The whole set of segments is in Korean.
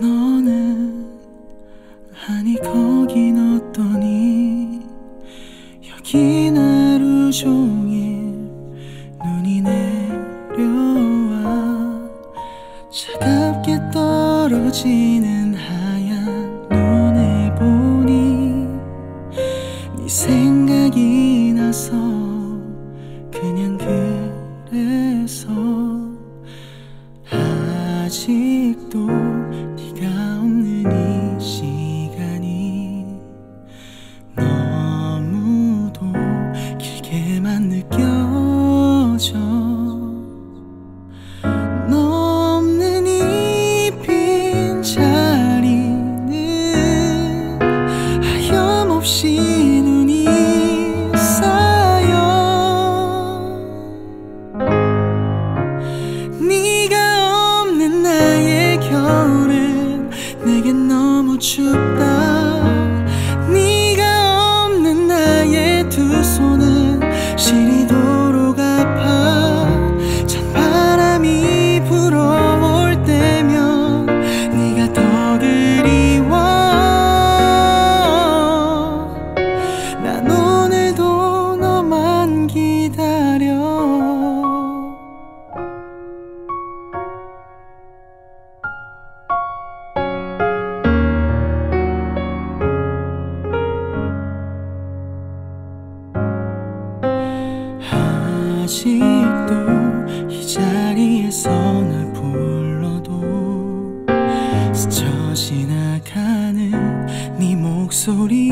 너는 아니 거긴 어떠니? 여긴 하루 종일 눈이 내려와 차갑게 떨어지는 하얀 눈을 보니 네 생각이 나서 아직도 네가 없는 이 시간이 너무도 길게만 느껴져. 너 없는 이 빈 자리는 하염없이 목소리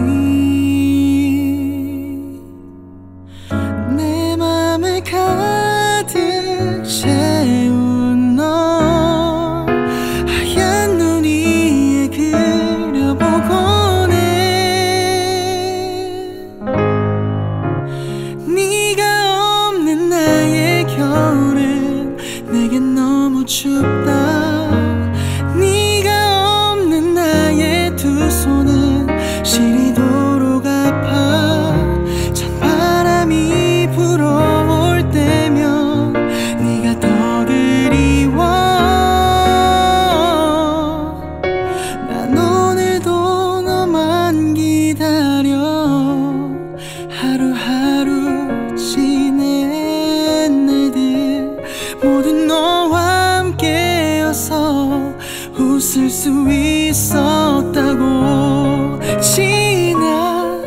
수 있었다고 지난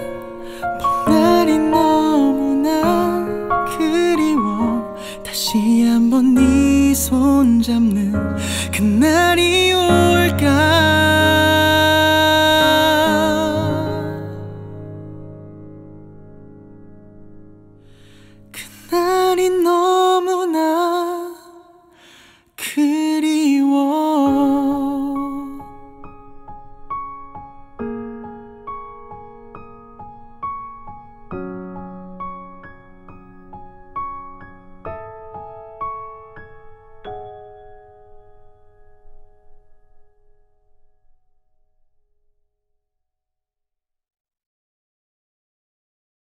봄날이 너무나 그리워. 다시 한번 네 손 잡는 그날이 올까? 그날이 너